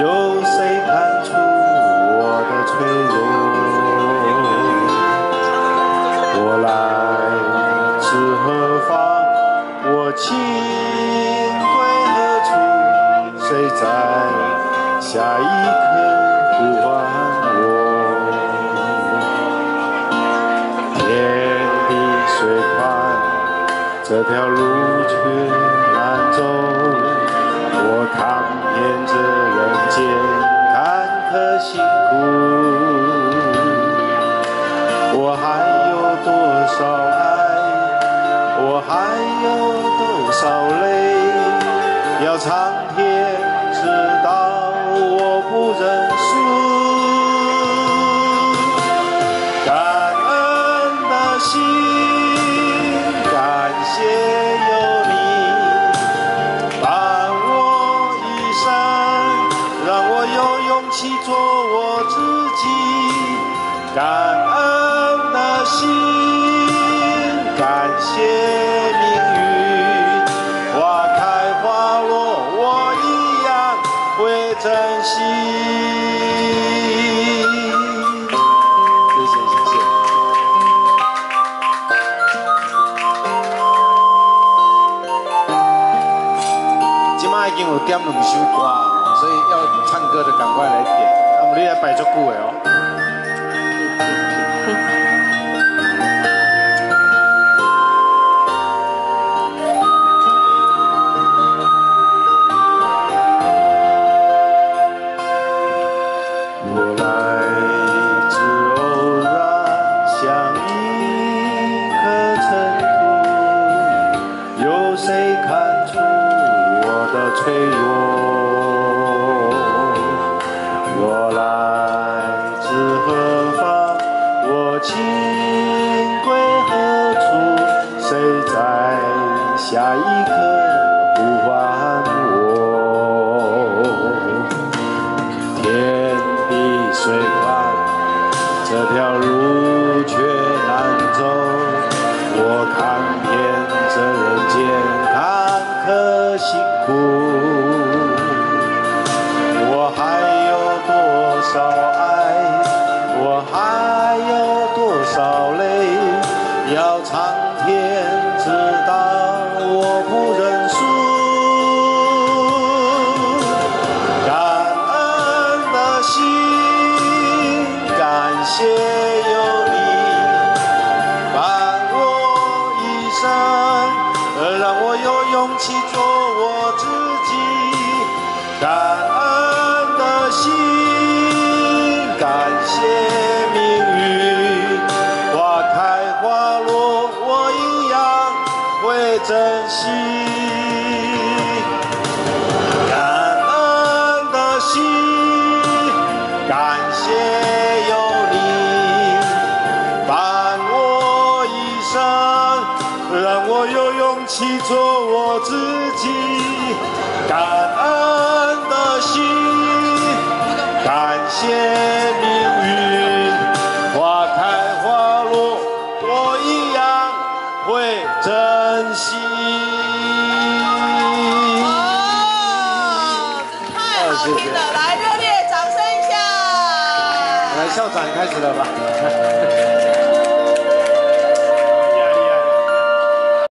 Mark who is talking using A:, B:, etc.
A: 有谁看出我的脆弱我来自何方？我情归何处谁在下一刻呼唤我？天地虽宽这条路却难走。少爱？我还有多少泪？要苍天知道我不认输。感恩的心，感谢有你伴我一生，让我有勇气做我自己。感恩的心，谢谢谢谢。今麦已经有点两首歌，所以要唱歌的赶快来点。那么你来摆足久的哦。谁看出我的脆弱？我来自何方？我情归何处？谁在下一刻呼唤我？天地虽宽，这条路却难走。我看遍苦，我还有多少爱？我还有多少泪？要苍天知道我不认输。感恩的心，感谢有你伴我一生，让我有勇气做心，感谢命运，花开花落，我一样会珍惜。感恩的心，感谢有你伴我一生，让我有勇气做我自己。感恩的心，谢命运，花开花落，我一样会珍惜。哦，
B: 这太好听了！来，热烈掌声一下！来，
A: 校长开始了吧？